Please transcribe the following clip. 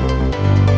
Música